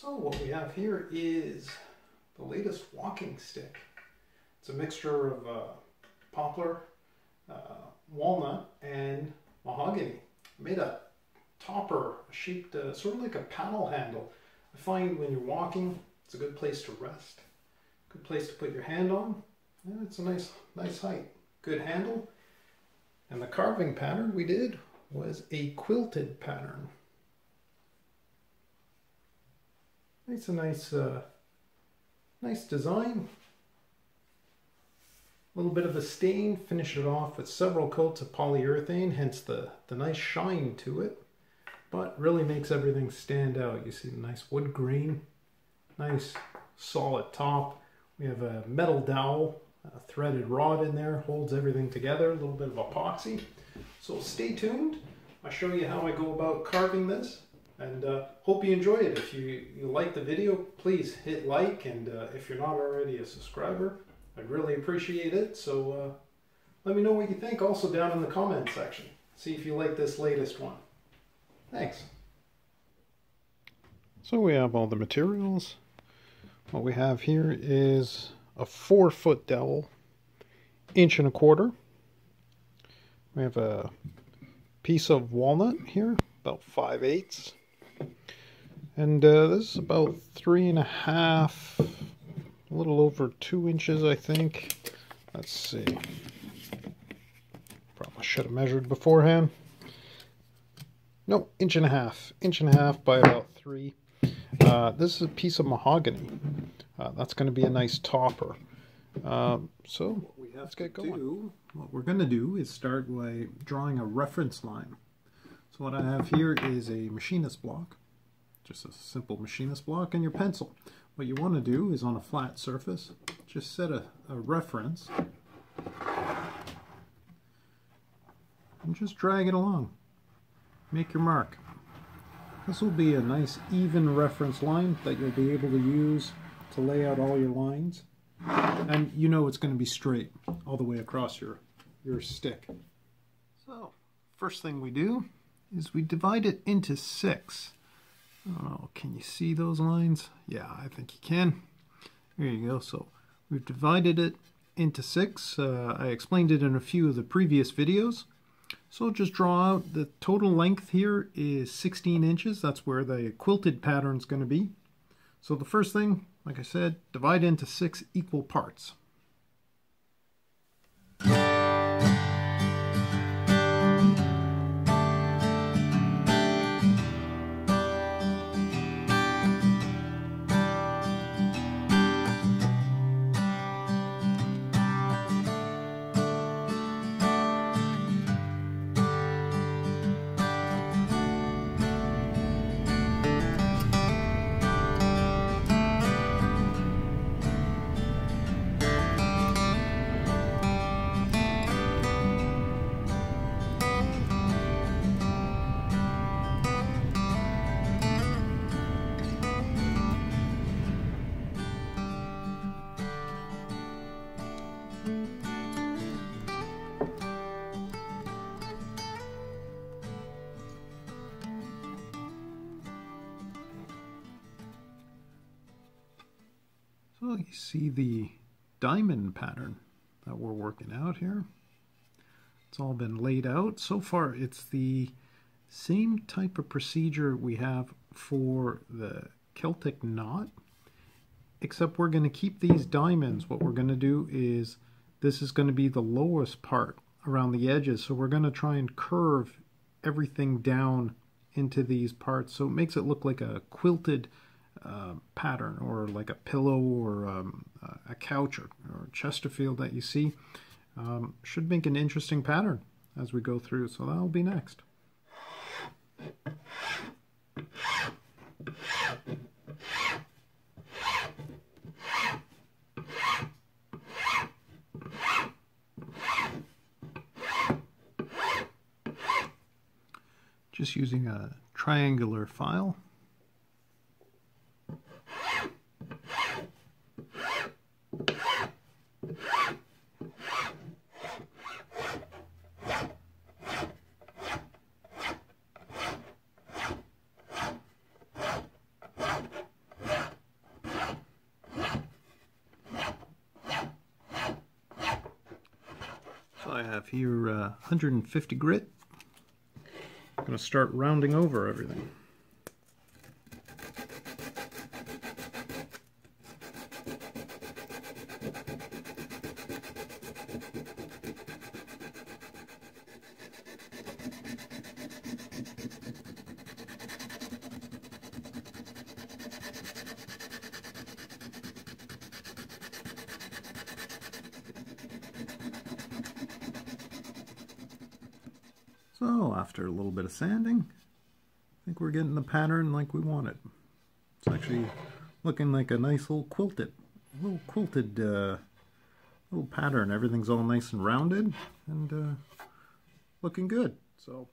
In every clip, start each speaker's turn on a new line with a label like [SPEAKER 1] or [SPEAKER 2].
[SPEAKER 1] So what we have here is the latest walking stick. It's a mixture of uh, poplar, uh, walnut, and mahogany. I made a topper shaped uh, sort of like a paddle handle. I find when you're walking, it's a good place to rest. Good place to put your hand on. It's a nice, nice height. Good handle. And the carving pattern we did was a quilted pattern. It's a nice, uh, nice design. A little bit of a stain, finish it off with several coats of polyurethane, hence the, the nice shine to it. But really makes everything stand out. You see the nice wood grain, nice solid top. We have a metal dowel, a threaded rod in there, holds everything together, a little bit of epoxy. So stay tuned. I'll show you how I go about carving this and uh, hope you enjoy it. If you, you like the video, please hit like and uh, if you're not already a subscriber, I'd really appreciate it. So uh, let me know what you think also down in the comment section. See if you like this latest one. Thanks. So we have all the materials. What we have here is a four foot dowel, inch and a quarter. We have a piece of walnut here, about 5 eighths. And uh, this is about three and a half, a little over two inches, I think. Let's see. Probably should have measured beforehand. No, inch and a half. Inch and a half by about three. Uh, this is a piece of mahogany. Uh, that's going to be a nice topper. Um, so let's get going. Do, what we're going to do is start by drawing a reference line. So what I have here is a machinist block, just a simple machinist block and your pencil. What you want to do is on a flat surface, just set a, a reference and just drag it along. Make your mark. This will be a nice even reference line that you'll be able to use to lay out all your lines. And you know it's going to be straight all the way across your, your stick. So, first thing we do is we divide it into six. Oh, can you see those lines? Yeah, I think you can. There you go. So we've divided it into six. Uh, I explained it in a few of the previous videos. So just draw out the total length here is 16 inches. That's where the quilted pattern is going to be. So the first thing, like I said, divide into six equal parts. So you see the diamond pattern that we're working out here. It's all been laid out. So far it's the same type of procedure we have for the Celtic knot, except we're going to keep these diamonds. What we're going to do is this is going to be the lowest part around the edges. So we're going to try and curve everything down into these parts. So it makes it look like a quilted uh, pattern or like a pillow or um, a couch or, or, Chesterfield that you see. Um, should make an interesting pattern as we go through. So that'll be next. Just using a triangular file. have here uh, 150 grit. I'm going to start rounding over everything. So after a little bit of sanding, I think we're getting the pattern like we want it. It's actually looking like a nice little quilted, little quilted uh, little pattern. Everything's all nice and rounded and uh, looking good. So.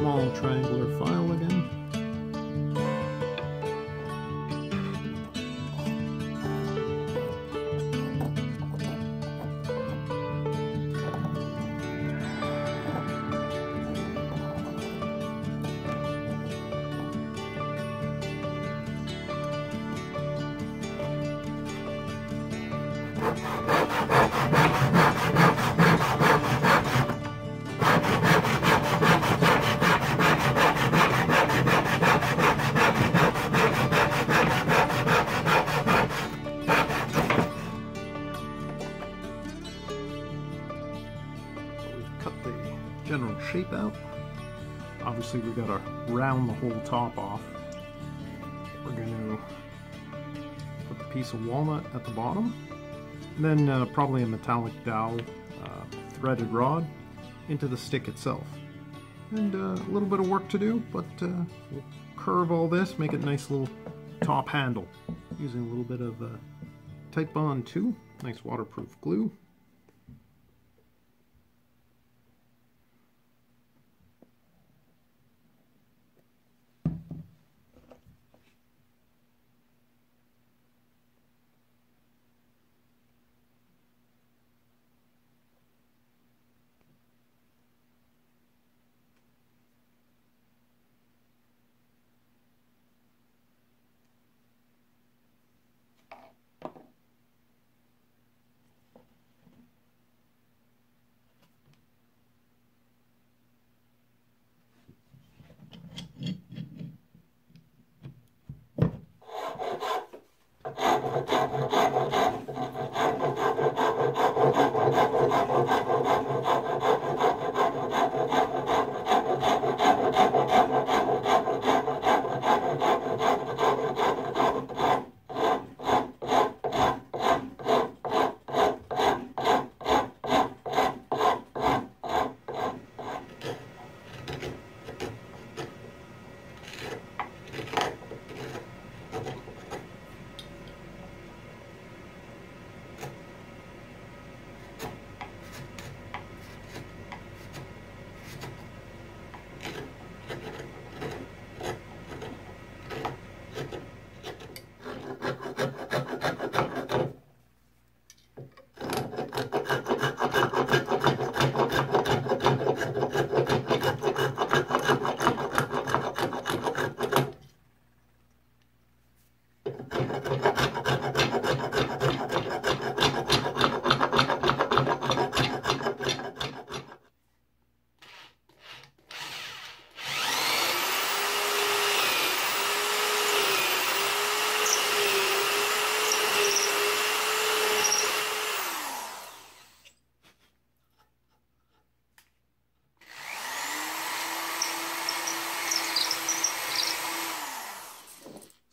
[SPEAKER 1] Small triangular file again. Shape out. Obviously we've got to round the whole top off. We're to put the piece of walnut at the bottom. And then uh, probably a metallic dowel uh, threaded rod into the stick itself. And uh, a little bit of work to do, but uh, we'll curve all this, make it a nice little top handle using a little bit of uh, bond 2, nice waterproof glue.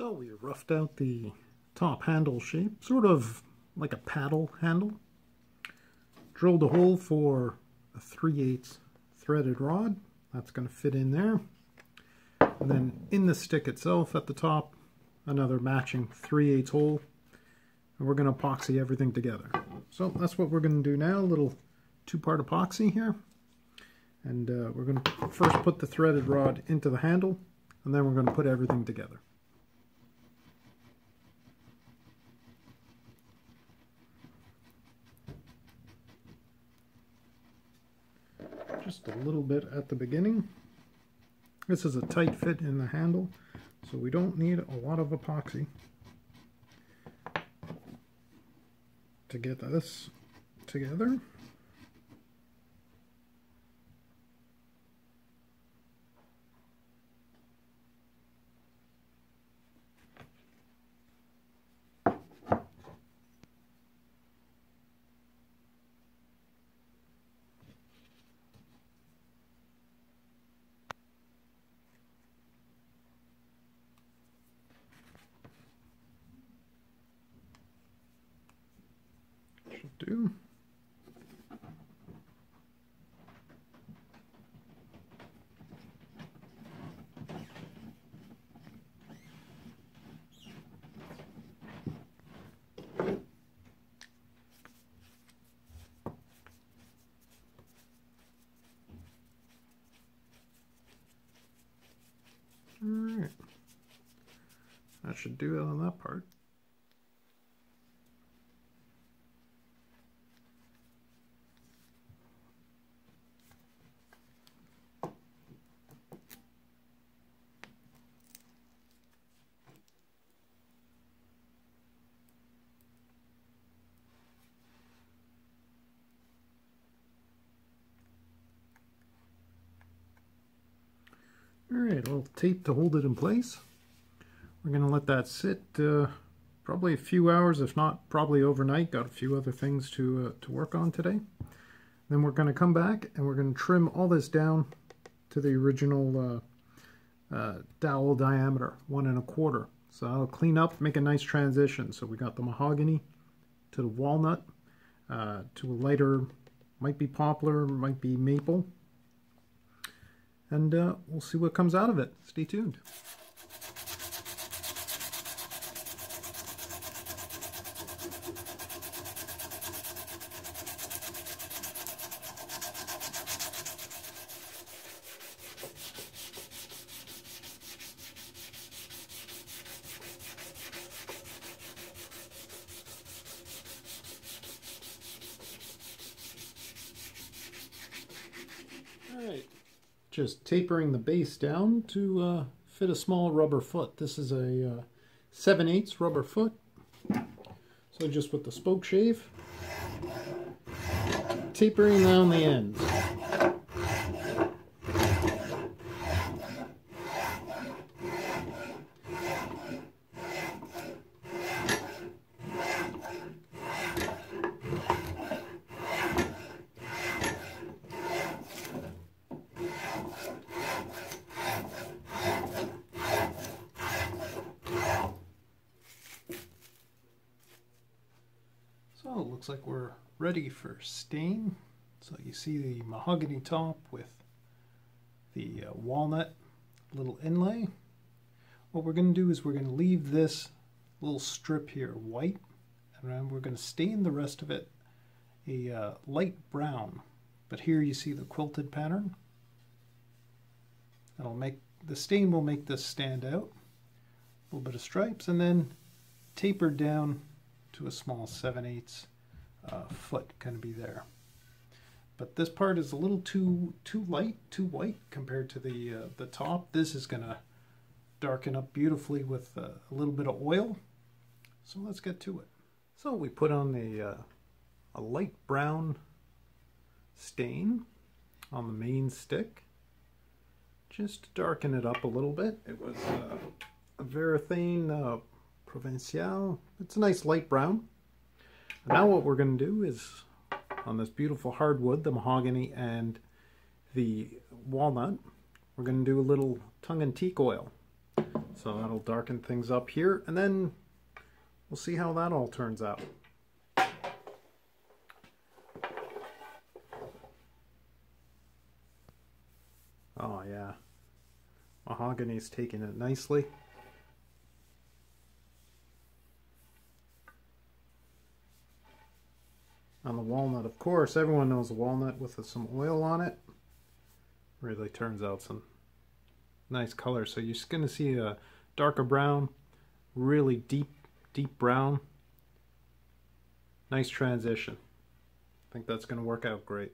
[SPEAKER 1] So we roughed out the top handle shape, sort of like a paddle handle. Drilled a hole for a 3 8 threaded rod. That's going to fit in there. And then in the stick itself at the top, another matching 3 8 hole. And we're going to epoxy everything together. So that's what we're going to do now, a little two-part epoxy here. And uh, we're going to first put the threaded rod into the handle, and then we're going to put everything together. Just a little bit at the beginning. This is a tight fit in the handle, so we don't need a lot of epoxy to get this together. Should do. All right. That should do it on that part. All right, a little tape to hold it in place. We're going to let that sit uh, probably a few hours, if not probably overnight. Got a few other things to, uh, to work on today. Then we're going to come back and we're going to trim all this down to the original uh, uh, dowel diameter, one and a quarter. So I'll clean up, make a nice transition. So we got the mahogany to the walnut, uh, to a lighter, might be poplar, might be maple and uh, we'll see what comes out of it. Stay tuned. Just tapering the base down to uh, fit a small rubber foot. This is a uh, 7 8 rubber foot. So just with the spoke shave, tapering down the ends. So it looks like we're ready for stain. So you see the mahogany top with the uh, walnut little inlay. What we're going to do is we're going to leave this little strip here white and we're going to stain the rest of it a uh, light brown. But here you see the quilted pattern. That'll make the stain will make this stand out. A little bit of stripes and then tapered down to a small 7 8 uh, foot to be there. But this part is a little too too light, too white compared to the uh, the top. This is going to darken up beautifully with uh, a little bit of oil. So let's get to it. So we put on a, uh, a light brown stain on the main stick just to darken it up a little bit. It was uh, a Varathane uh, Provincial. It's a nice light brown. Now what we're going to do is on this beautiful hardwood, the mahogany and the walnut, we're going to do a little tung-and-teak oil. So that'll darken things up here and then we'll see how that all turns out. Oh yeah, mahogany's taking it nicely. On the walnut, of course, everyone knows a walnut with some oil on it. Really turns out some nice color. So you're going to see a darker brown, really deep, deep brown. Nice transition. I think that's going to work out great.